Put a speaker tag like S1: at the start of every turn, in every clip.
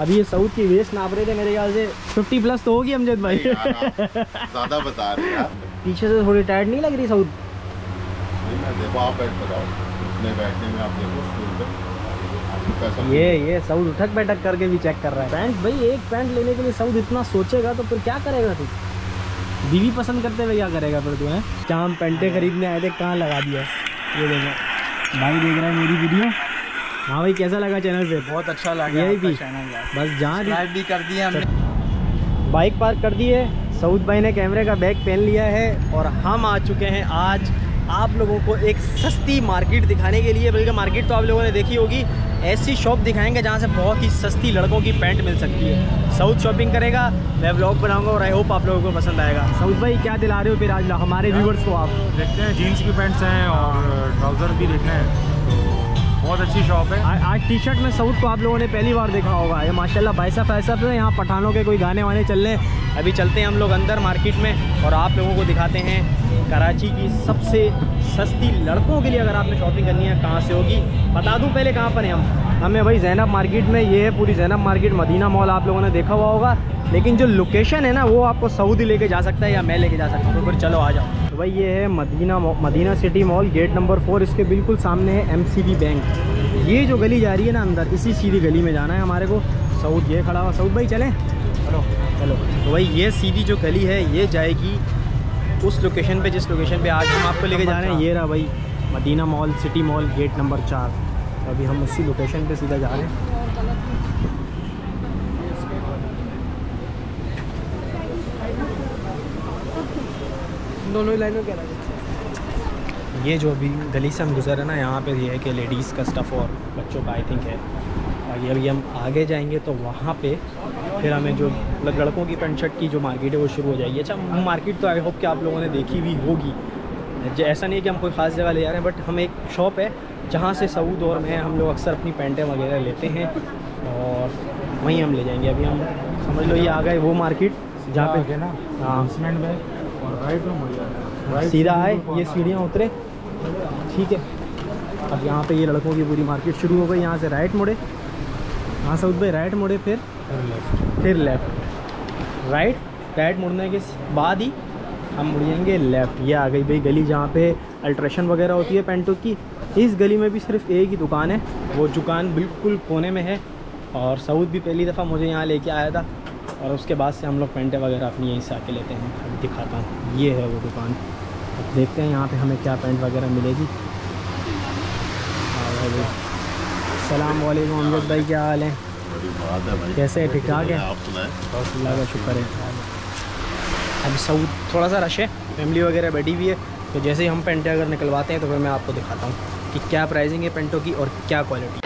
S1: अभी ये साउथ की वेस्ट नाप रहे थे मेरे ख्याल से। 50 प्लस तो होगी अमजद भाई।
S2: ज़्यादा बता रहे यार।
S1: पीछे से थोड़ी टाइट नहीं लग रही
S2: ना, देखो आप बैठ बताओ बैठने में आप देखो
S1: ये ये साउथ उठक बैठक करके भी चेक कर रहा है। पैंट भाई एक पैंट लेने के लिए साउथ इतना सोचेगा तो फिर क्या करेगा तू? बीवी पसंद करते हुए क्या करेगा फिर तू है? जहाँ हम पैंटें खरीदने आए थे कहाँ लगा दिया? ये देखो। भाई देख रहा है मेरी वीडियो हाँ भाई कैसा लगा चैनल पे
S3: बहुत अच्छा लगा
S1: यही भी।
S3: चैनल
S1: बस जहाँ भी
S3: कर दिया हमने।
S1: बाइक पार्क कर दी है। सऊद भाई ने कैमरे का बैग पहन लिया है और हम आ चुके हैं आज आप लोगों को एक सस्ती मार्केट दिखाने के लिए। बल्कि मार्केट तो आप लोगों ने देखी होगी। ऐसी शॉप दिखाएँगे जहाँ से बहुत ही सस्ती लड़कों की पैंट मिल सकती है। साउथ शॉपिंग करेगा मैं ब्लॉग बनाऊँगा और आई होप आप लोगों को पसंद आएगा। साउथ भाई क्या दिला रहे हो फिर आज? हमारे व्यूवर्स को आप।
S4: देखते हैं जीन्स की पैंट्स हैं और ट्राउज़र भी देखते हैं। तो बहुत अच्छी शॉप है।
S1: आ- आज टी शर्ट में साउथ को आप लोगों ने पहली बार देखा होगा। ये माशाल्लाह पैसा पैसा पे यहाँ पठानों के कोई गाने वाने चल रहे हैं। अभी चलते हैं हम लोग अंदर मार्केट में और आप लोगों को दिखाते हैं कराची की सबसे सस्ती लड़कों के लिए अगर आपने शॉपिंग करनी है, कहाँ से होगी। बता दूँ पहले कहाँ पर हैं हम। हमें भाई जैनब मार्केट में, ये है पूरी जैनब मार्केट मदीना मॉल आप लोगों ने देखा हुआ होगा। लेकिन जो लोकेशन है ना, वो आपको सऊदी लेके जा सकता है या मैं लेके जा सकता हूँ। तो फिर चलो आ जाओ। तो भाई ये है Madina Madina city mall gate number four इसके बिल्कुल सामने है एमसीबी बैंक ये जो गली जा रही है ना अंदर इसी सीधी गली में जाना है हमारे को। सऊद ये खड़ा हुआ सऊद भाई चलें। चलो। चलो। तो भाई ये सीधी जो गली है ये जाएगी उस लोकेशन पे जिस लोकेशन पे आज हम आपको लेके जा रहे हैं। ये रहा भाई Madina mall city mall gate number चार। तो अभी हम उसी लोकेशन पे सीधा जा रहे हैं।
S3: दोनों लाइनों क्या
S1: ये जो अभी गली से हम गुजर रहे हैं ना यहाँ पे ये है कि लेडीज़ का स्टफ़ और बच्चों का आई थिंक है। और ये अभी हम आगे जाएँगे तो वहाँ पे फिर हमें जो मतलब लड़कों की पेंट शर्ट की जो मार्केट है वो शुरू हो जाएगी। अच्छा मार्केट तो आई होप कि आप लोगों ने देखी हुई होगी। ज- ऐसा नहीं है कि हम कोई ख़ास जगह ले जा रहे हैं बट हम एक शॉप है जहाँ से सऊद और मैं हम लोग अक्सर अपनी पेंटें वगैरह लेते हैं और वहीं हम ले जाएँगे। अभी हम समझ लो ये आ गए वो मार्केट जहाँ पे
S4: ना
S1: हाँ।
S4: में राइट
S1: सीधा आए, ये सीढ़ियाँ उतरे। ठीक है। अब यहाँ पे ये लड़कों की पूरी मार्केट शुरू हो गई, यहाँ से राइट मुड़े। हाँ सऊद भाई राइट मुड़े, फिर फिर लेफ़्ट राइट राइट मुड़ने के बाद ही हम मुड़ जाएँगे लेफ़्ट ये आ गई भाई गली जहाँ पे अल्ट्रेशन वगैरह होती है पेंटों की। इस गली में भी सिर्फ़ एक ही दुकान है। वो दुकान बिल्कुल कोने में है। और सऊद भी पहली दफ़ा मुझे यहाँ लेके आया था। और उसके बाद से हम लोग पेंटें वगैरह अपनी यहीं से आके लेते हैं। अभी दिखाता हूँ। ये है वो दुकान। अब देखते हैं यहाँ पे हमें क्या पेंट वगैरह मिलेगी। सलाम वालेकुम, अमजद भाई, क्या हाल है? कैसे है? ठीक ठाक है? बस अल्लाह का शुक्र है। अभी साउथ थोड़ा सा रश है। फैमिली वगैरह बैठी हुई है। तो जैसे ही हम पेंटें अगर निकलवाते हैं तो फिर मैं आपको दिखाता हूँ कि क्या प्राइसिंग है पेंटों की और क्या क्वालिटी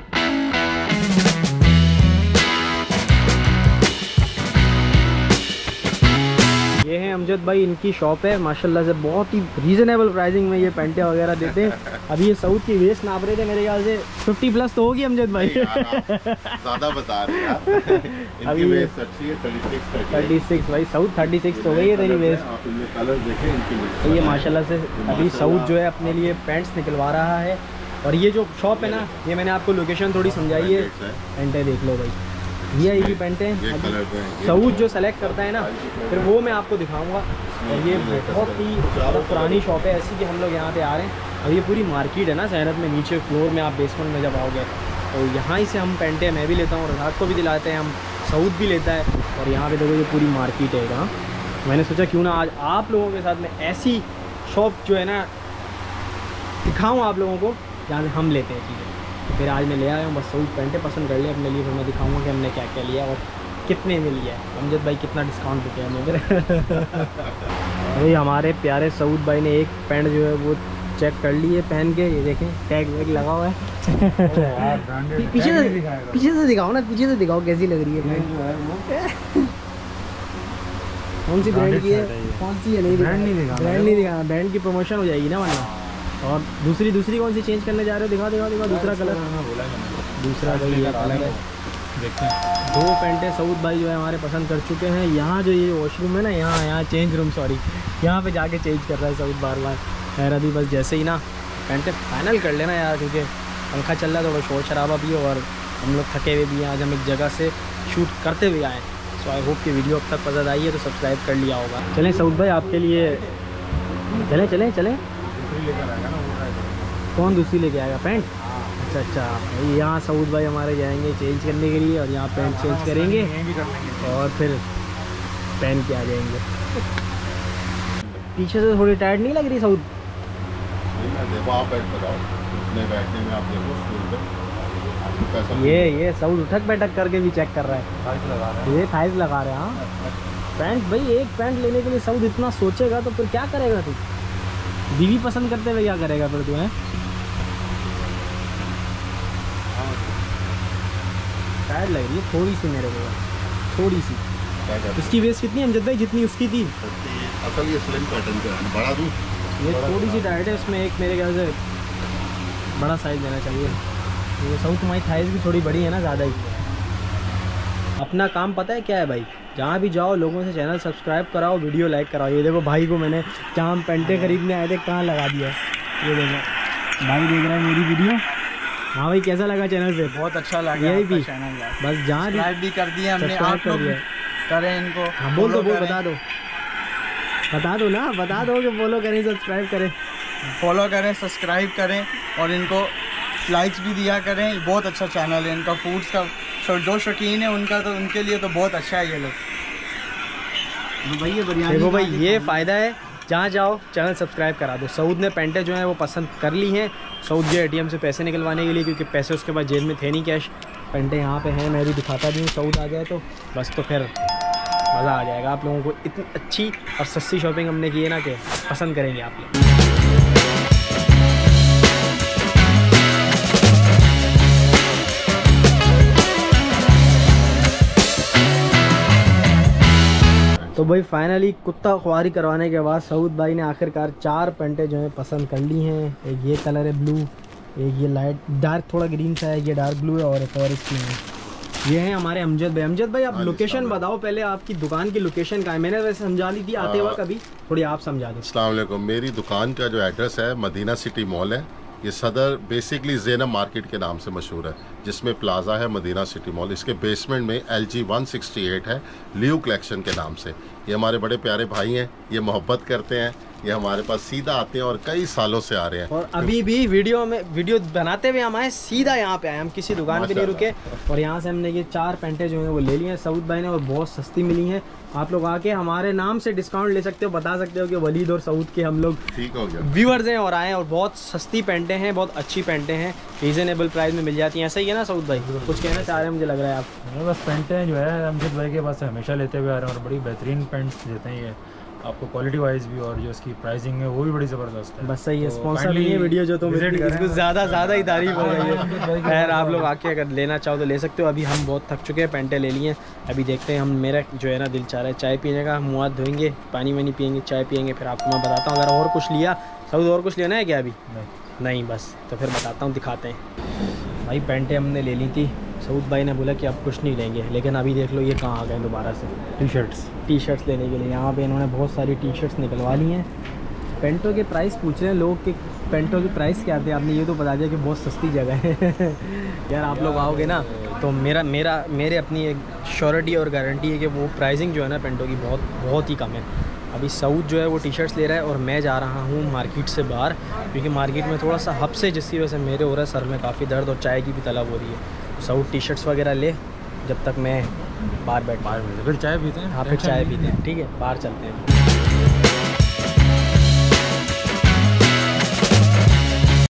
S1: अमजद भाई इनकी शॉप है माशाल्लाह से बहुत ही रीज़नेबल प्राइसिंग में ये पेंटें वगैरह देते हैं। अभी ये साउथ की वेस्ट नाप रहे थे मेरे ख्याल से 50 प्लस तो होगी अमजद भाई।
S2: ज़्यादा बता रहे
S1: अभी
S2: है थर्टी सिक्स
S1: भाई साउथ थर्टी सिक्स तो गई है तेरी वेस्ट तो ये माशाल्लाह से अभी साउथ जो है अपने लिए पैंट्स निकलवा रहा है। और ये जो शॉप है ना ये मैंने आपको लोकेशन थोड़ी समझाई है। पेंटें देख लो भाई। ये आई की पेंटें साउथ जो सेलेक्ट करता है ना फिर वो मैं आपको दिखाऊँगा। और ये बहुत ही। ज़्यादा पुरानी शॉप है ऐसी कि हम लोग यहाँ पे आ रहे हैं। और ये पूरी मार्केट है ना शहरत में नीचे फ्लोर में आप बेसमेंट में जब आओगे तो यहाँ ही से हम पेंटें मैं भी लेता हूँ रात को भी दिलाते हैं हम सऊद भी लेता है। और यहाँ पे देखो ये पूरी मार्केट है यहाँ। मैंने सोचा क्यों ना आज आप लोगों के साथ में ऐसी शॉप जो है ना दिखाऊँ आप लोगों को जहाँ से हम लेते हैं चीज़ें। फिर आज मैं ले आया हूँ बस सऊद पेंटें पसंद कर लिया अपने लिए फिर मैं दिखाऊँगा कि हमने क्या क्या लिया और कितने में लिया है। अमजद भाई कितना डिस्काउंट देते हैं हमें। भाई हमारे प्यारे सऊद भाई ने एक पैंट जो है वो चेक कर ली है पहन के। ये देखें टैग वैग लगा हुआ है। पीछे से पीछे से दिखाओ ना पीछे से दिखाओ कैसी लग रही है। कौन सी ब्रांड की है। कौन सी है? नहीं
S4: Brand नहीं दिखाना
S1: ब्रांड नहीं
S4: वो।
S1: दिखाना ब्रांड की प्रमोशन हो जाएगी ना वरना। और दूसरी दूसरी कौन सी चेंज करने जा रहे हो? दिखा दिखा दिखा दूसरा कलर
S4: बोला
S1: दूसरा कलर है
S4: देखते हैं।
S1: दो पेंटें सऊद भाई जो है हमारे पसंद कर चुके हैं। यहाँ जो ये वॉशरूम है ना यहाँ यहाँ चेंज रूम सॉरी यहाँ पे जाके चेंज कर रहा है सऊद बार बार। खैर अभी बस जैसे ही ना पेंटें फाइनल कर लेना यार क्योंकि पंखा चल रहा है थोड़ा शोर शराबा भी है और हम लोग थके हुए भी हैं। आज हम एक जगह से शूट करते हुए आए सो आई होप कि वीडियो अब तक पसंद आई है तो सब्सक्राइब कर लिया होगा। चलें सऊद भाई आपके लिए चलें चलें चलें।
S4: दूसरी लेकर आएगा ना वो try करेंगे।
S1: कौन दूसरी लेके आएगा? पैंट अच्छा अच्छा। भाई यहाँ सऊद भाई हमारे जाएँगे चेंज करने के लिए और यहाँ पैंट चेंज करेंगे।
S4: यहीं भी कर लेंगे
S1: और फिर पहन के आ जाएँगे। पीछे से थोड़ी टायर्ड नहीं लग रही सऊद
S2: देखो आप बैठ कर बैठने में आप देखो स्टूल पे। आपको कैसा
S1: ये ये सऊद उठक बैठक करके भी चेक कर रहा है।
S4: साइज़ लगा रहे
S1: ये थाइस लगा रहे हैं हाँ। पैंट भाई एक पैंट लेने के लिए सऊद इतना सोचेगा तो फिर क्या करेगा तू? बीवी पसंद करते हुए क्या करेगा फिर तू है? टायर्ड लग रही है थोड़ी सी मेरे को। थोड़ी सी। उसकी वेस्ट कितनी है? अमजद भाई जितनी उसकी थी।
S2: असल ये स्लिम पैटर्न का है बड़ा दूँ
S1: ये थोड़ी सी टाइट है उसमें एक मेरे ख्याल से बड़ा साइज़ देना चाहिए। ये साउथ तुम्हारी थाइज भी थोड़ी बड़ी है ना ज़्यादा ही। अपना काम पता है क्या है भाई? जहाँ भी जाओ लोगों से चैनल सब्सक्राइब कराओ वीडियो लाइक कराओ। ये देखो भाई को मैंने जहाँ हम पेंटे खरीदने आए थे कहाँ लगा दिया। ये देखो। भाई देख रहा है मेरी वीडियो हाँ भाई कैसा लगा चैनल पे?
S3: बहुत अच्छा लगा
S1: यही भी।
S3: चैनल
S1: बस जहाँ भी
S3: भी कर दिया हमने आप
S1: कर दिया।
S3: करें इनको।
S1: हाँ बोल दो बोल बता दो। बता दो ना बता दो कि फॉलो करें सब्सक्राइब करें।
S3: फॉलो करें सब्सक्राइब करें और इनको लाइक्स भी दिया करें। बहुत अच्छा चैनल है इनका फूड्स का शो- जो शौकीन है उनका तो उनके लिए तो बहुत अच्छा है ये लोग। भैया बिरयानी
S1: देखो भाई ये फ़ायदा है जहाँ जाओ चैनल सब्सक्राइब करा दो। सऊद ने पेंटें जो हैं वो पसंद कर ली हैं। सऊद गए एटीएम से पैसे निकलवाने के लिए क्योंकि पैसे उसके पास जेब में थे नहीं कैश पेंटें यहाँ पे हैं मैं भी दिखाता भी हूँ सऊद आ जाए तो। बस तो फिर मज़ा आ जाएगा। आप लोगों को इतनी अच्छी और सस्ती शॉपिंग हमने की है ना कि पसंद करेंगे आप लोग। तो भाई फाइनली कुत्ता खुआरी करवाने के बाद सऊद भाई ने आखिरकार चार पेंटें जो हैं पसंद कर ली हैं। एक ये कलर है ब्लू एक ये लाइट डार्क थोड़ा ग्रीन सा है ये डार्क ब्लू है और एक और इसकी है। ये है हमारे अमजद भाई। अमजद भाई आप लोकेशन बताओ पहले आपकी दुकान की लोकेशन कहाँ है? मैंने वैसे समझा ली थी आते वक्त
S2: हाँ।
S1: कभी थोड़ी आप समझा दो।
S2: मेरी दुकान का जो एड्रेस है मदीना सिटी मॉल है। ये सदर बेसिकली जेनम मार्केट के नाम से मशहूर है, जिसमें प्लाजा है मदीना सिटी मॉल इसके बेसमेंट में L G one sixty eight है ल्यू कलेक्शन के नाम से। ये हमारे बड़े प्यारे भाई हैं, ये मोहब्बत करते हैं ये हमारे पास सीधा आते हैं और कई सालों से आ रहे हैं।
S1: और अभी भी वीडियो में वीडियो बनाते हुए हम आए सीधा यहाँ पे आए। हम किसी दुकान पे नहीं रुके और यहाँ से हमने ये चार पेंटें जो हैं वो ले ली हैं। सऊद भाई ने और बहुत सस्ती मिली हैं। आप लोग आके हमारे नाम से डिस्काउंट ले सकते हो बता सकते हो कि वलीद और सऊद के हम लोग
S2: ठीक हो गया।
S1: व्यूअर्स हैं और आए हैं और बहुत सस्ती पेंटें हैं बहुत अच्छी पेंटें हैं रीज़नेबल प्राइस में मिल जाती हैं। ऐसा ही है ना सऊद भाई? कुछ कहना चाह रहे हैं मुझे लग रहा है आप।
S4: बस पेंटें जो है अमजद भाई के पास हमेशा लेते हुए आ रहे हैं और बड़ी बेहतरीन पेंट्स देते हैं ये। आपको क्वालिटी वाइज भी और जो इसकी प्राइसिंग है वो भी बड़ी ज़बरदस्त है।
S1: बस सही है
S4: तो
S1: स्पॉन्सर
S4: kindly
S1: नहीं है वीडियो जो तुम
S4: visit
S1: इसको ज़्यादा ज़्यादा ही तारीफ़ हो रही
S4: हाँ,
S1: खैर आप लोग आके अगर लेना चाहो तो ले सकते हो। अभी हम बहुत थक चुके हैं पेंटें ले लिए हैं। अभी देखते हैं हम मेरा जो है ना दिल चाह रहा है चाय पीने का। मुँह हाथ धोएँगे पानी वानी पियेंगे चाय पियेंगे फिर आपको मैं बताता हूँ अगर और कुछ लिया। सऊद और कुछ लेना है क्या अभी।
S4: नहीं
S1: बस। तो फिर बताता हूँ दिखाते हैं। भाई पेंटें हमने ले ली थी। सऊद भाई ने बोला कि आप कुछ नहीं लेंगे लेकिन अभी देख लो ये कहाँ आ गए दोबारा से।
S4: टी शर्ट्स
S1: टी शर्ट्स लेने के लिए। यहाँ पे इन्होंने बहुत सारी टी शर्ट्स निकलवा ली हैं। पेंटों के प्राइस पूछ रहे हैं लोग कि पेंटों की प्राइस क्या थे? आपने ये तो बता दिया कि बहुत सस्ती जगह है। यार आप लोग आओगे ना तो मेरा मेरा मेरे अपनी एक श्योरिटी और गारंटी है कि वो प्राइसिंग जो है ना पेंटों की बहुत बहुत ही कम है। अभी सऊद जो है वो टी शर्ट्स ले रहा है और मैं जा रहा हूँ मार्केट से बाहर क्योंकि मार्केट में थोड़ा सा हब से जिसकी वजह से मेरे हो रहा है सर में काफ़ी दर्द और चाय की भी तलब हो रही है। सऊद टी शर्ट्स वगैरह ले जब तक मैं बाहर बैठ
S4: बाहर फिर चाय पीते हैं?
S1: हाँ फिर चाय पीते हैं ठीक है? बाहर चलते हैं।